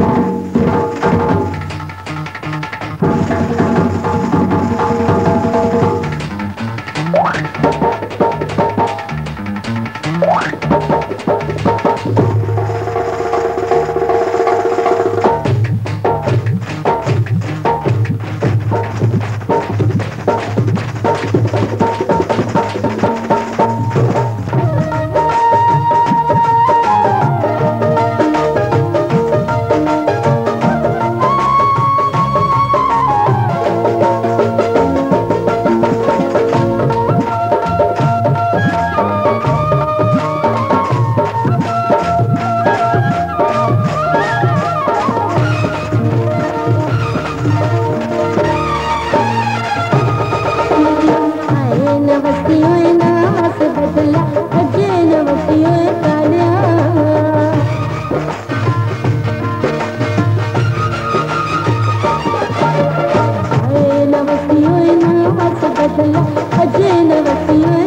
Thank जनवसिया